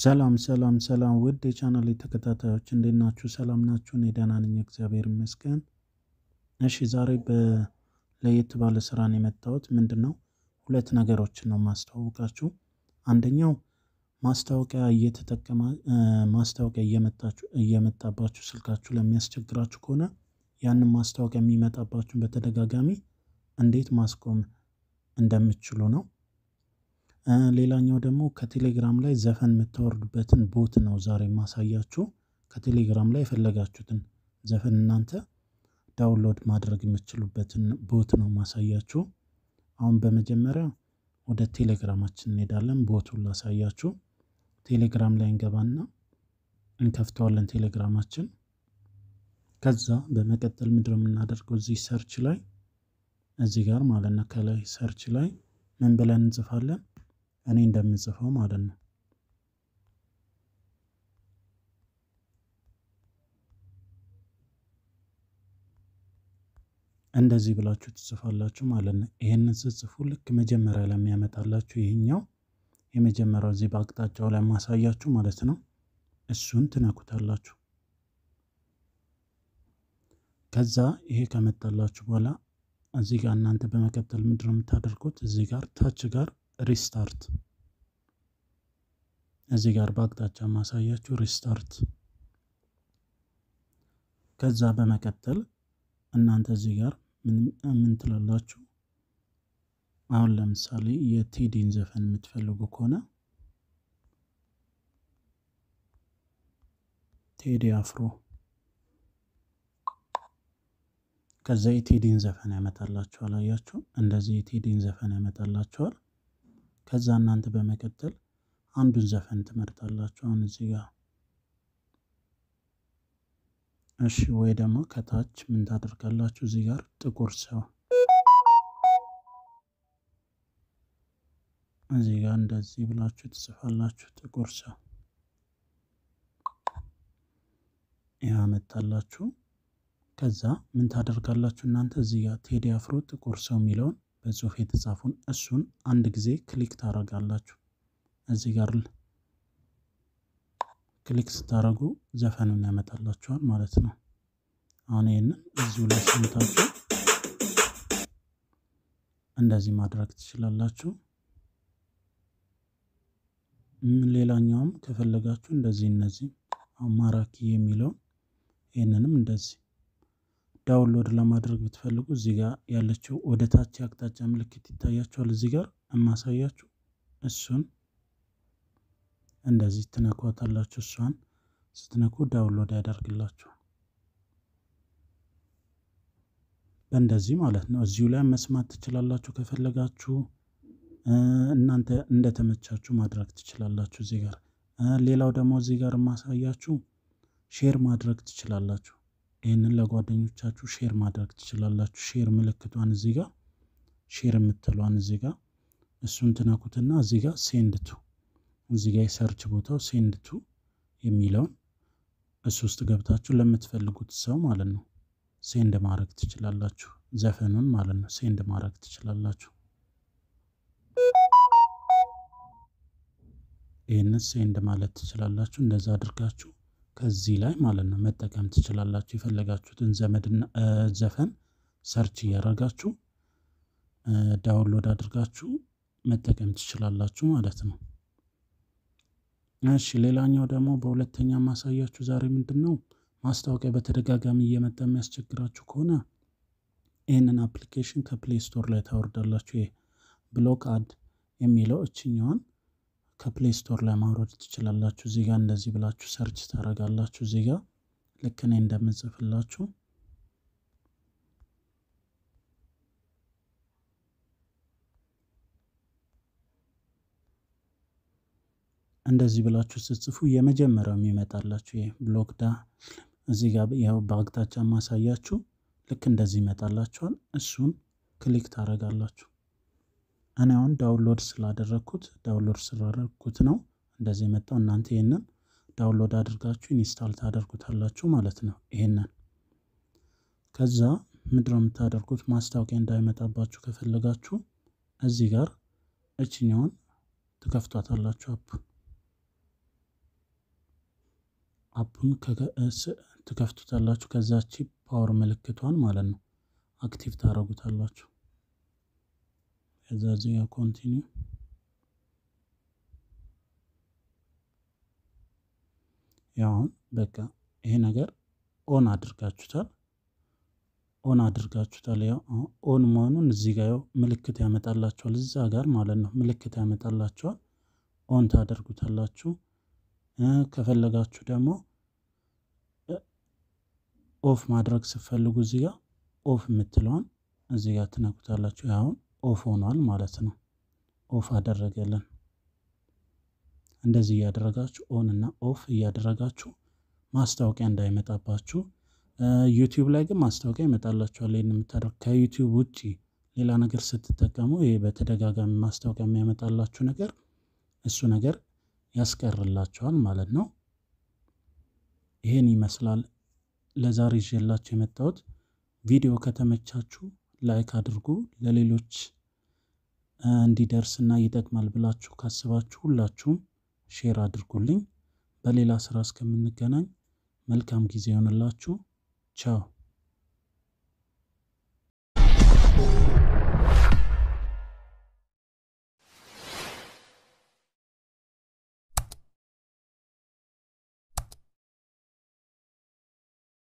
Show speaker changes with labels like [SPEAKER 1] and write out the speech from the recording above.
[SPEAKER 1] ሰላም ሰላም ሰላም ውድ የቻናል ተከታታዮች እንዴት ናችሁ? ሰላም ናችሁ? እኔ ደህና ነኝ፣ እግዚአብሔር ይመስገን። እሺ ዛሬ በለየት ባለ ስራ ነው የመጣሁት። ምንድን ነው ሁለት ነገሮችን ነው ማስተዋወቃችሁ። አንደኛው ማስታወቂያ እየተጠቀማ ማስታወቂያ እየመጣባችሁ ስልካችሁ ለሚያስቸግራችሁ ከሆነ ያንን ማስታወቂያ የሚመጣባችሁን በተደጋጋሚ እንዴት ማስቆም እንደምትችሉ ነው። ሌላኛው ደግሞ ከቴሌግራም ላይ ዘፈን የምታወርዱበትን bot ነው ዛሬ ማሳያችሁ። ከቴሌግራም ላይ የፈለጋችሁትን ዘፈን እናንተ download ማድረግ የምትችሉበትን bot ነው ማሳያችሁ። አሁን በመጀመሪያ ወደ ቴሌግራማችን እንሄዳለን። bot ኡን ላሳያችሁ። ቴሌግራም ላይ እንገባና እንከፍተዋለን ቴሌግራማችን። ከዛ በመቀጠል ምንድነው የምናደርገው እዚህ search ላይ እዚህ ጋር ማለት ነው ከላይ ሰርች ላይ ምን ብለን እንጽፋለን? እኔ እንደምጽፈው ማለት ነው። እንደዚህ ብላችሁ ትጽፋላችሁ ማለት ነው። ይሄንን ስትጽፉ ልክ መጀመሪያ ላይ የሚያመጣላችሁ ይሄኛው የመጀመሪያው እዚህ በአቅጣጫው ላይ ማሳያችሁ ማለት ነው። እሱን ትነኩታላችሁ። ከዛ ይሄ ከመጣላችሁ በኋላ እዚህ ጋር እናንተ በመቀጠል ምንድን ነው የምታደርጉት? እዚህ ጋር ታች ጋር restart እዚህ ጋር በአቅጣጫ ማሳያችሁ restart። ከዛ በመቀጠል እናንተ እዚህ ጋር ምን ትላላችሁ? አሁን ለምሳሌ የቴዲን ዘፈን የምትፈልጉ ከሆነ ቴዲ አፍሮ ከዛ የቴዲን ዘፈን ያመጣላችኋል። አያችሁ፣ እንደዚህ የቴዲን ዘፈን ያመጣላችኋል። ከዛ እናንተ በመቀጠል አንዱን ዘፈን ትመርጣላችሁ። አሁን እዚህ ጋር እሺ፣ ወይ ደግሞ ከታች ምን ታደርጋላችሁ? እዚህ ጋር ጥቁር ሰው እዚህ ጋር እንደዚህ ብላችሁ ትጽፋላችሁ። ጥቁር ሰው ያመጣላችሁ። ከዛ ምን ታደርጋላችሁ እናንተ እዚህ ጋር ቴዲ አፍሮ ጥቁር ሰው የሚለውን በጽሁፍ የተጻፉን እሱን አንድ ጊዜ click ታደርጋላችሁ። እዚህ ጋር click ስታደርጉ ዘፈኑን ያመጣላችኋል ማለት ነው። አሁን ይህንን እዚሁ ላይ ሰምታችሁ እንደዚህ ማድረግ ትችላላችሁ። ሌላኛውም ከፈለጋችሁ እንደዚህ እነዚህ ማራኪ የሚለውን ይህንንም እንደዚህ download ለማድረግ ብትፈልጉ እዚህ ጋር ያለችው ወደ ታች አቅጣጫ ምልክት ይታያችኋል። እዚህ ጋር የማሳያችሁ እሱን እንደዚህ ትነኳታላችሁ። እሷን ስትነኩ download ያደርግላችኋል። በእንደዚህ ማለት ነው። እዚሁ ላይ መስማት ትችላላችሁ ከፈለጋችሁ እናንተ እንደተመቻችሁ ማድረግ ትችላላችሁ። እዚህ ጋር ሌላው ደግሞ እዚህ ጋር የማሳያችሁ share ማድረግ ትችላላችሁ። ይህንን ለጓደኞቻችሁ share ማድረግ ትችላላችሁ። share ምልክቷን እዚህ ጋር share የምትሏን እዚህ ጋር እሱን ትነኩትና እዚህ ጋር send to እዚህ ጋር የ search ቦታው send to የሚለውን እሱ ውስጥ ገብታችሁ ለምትፈልጉት ሰው ማለት ነው send ማድረግ ትችላላችሁ። ዘፈኑን ማለት ነው send ማድረግ ትችላላችሁ። ይህንን send ማለት ትችላላችሁ። እንደዛ አድርጋችሁ ከዚህ ላይ ማለት ነው መጠቀም ትችላላችሁ። የፈለጋችሁትን ዘመድና ዘፈን search እያደረጋችሁ download አድርጋችሁ መጠቀም ትችላላችሁ ማለት ነው። እሺ ሌላኛው ደግሞ በሁለተኛ ማሳያችሁ ዛሬ ምንድን ነው ማስታወቂያ በተደጋጋሚ እየመጣ የሚያስቸግራችሁ ከሆነ ይህንን application ከ Play Store ላይ ታወርዳላችሁ። block ad የሚለው እችኛዋን ከ Play Store ላይ ማውረድ ትችላላችሁ። እዚህ ጋር እንደዚህ ብላችሁ search ታደርጋላችሁ። እዚህ ጋር ልክ እኔ እንደምጽፍላችሁ እንደዚህ ብላችሁ ስትጽፉ የመጀመሪያው የሚመጣላችሁ ይሄ Blokada እዚህ ጋር ያው በአቅጣጫ ማሳያችሁ ልክ እንደዚህ ይመጣላችኋል። እሱን click ታደርጋላችሁ። እኔ አሁን download ስላደረግኩት download ስላደረግኩት ነው እንደዚህ የመጣው። እናንተ ይህንን download አድርጋችሁ install ታደርጉታላችሁ ማለት ነው። ይሄንን ከዛ ምንድነው የምታደርጉት? ማስታወቂያ እንዳይመጣባችሁ ከፈለጋችሁ እዚህ ጋር እችኛውን ትከፍቷታላችሁ app app ኡን ትከፍቱታላችሁ። ከዛች power ምልክቷን ማለት ነው active ታደርጉታላችሁ። ከዛ እዚህ ጋር continue ያሁን በቃ ይሄ ነገር on አድርጋችሁታል። on አድርጋችሁታል። ያው on መሆኑን እዚህ ጋር ያው ምልክት ያመጣላችኋል። እዛ ጋር ማለት ነው ምልክት ያመጣላችኋል። on ታደርጉታላችሁ። ከፈለጋችሁ ደግሞ off ማድረግ ስትፈልጉ እዚህ ጋር off የምትለዋን እዚህ ጋር ትነኩታላችሁ። አሁን off ሆኗል ማለት ነው። off አደረገልን። እንደዚህ እያደረጋችሁ on እና off እያደረጋችሁ ማስታወቂያ እንዳይመጣባችሁ። ዩቲዩብ ላይ ግን ማስታወቂያ ይመጣላችኋል። ይህን የምታደርግ ከዩቲዩብ ውጭ ሌላ ነገር ስትጠቀሙ ይሄ በተደጋጋሚ ማስታወቂያ የሚያመጣላችሁ ነገር እሱ ነገር ያስቀርላችኋል ማለት ነው። ይሄን ይመስላል ለዛሬ ይዤላችሁ የመጣሁት ቪዲዮ ከተመቻችሁ like አድርጉ። ለሌሎች እንዲደርስና ይጠቅማል ብላችሁ ካስባችሁ ሁላችሁም share አድርጉልኝ። በሌላ ስራ እስከምንገናኝ መልካም ጊዜ ይሆንላችሁ። ቻው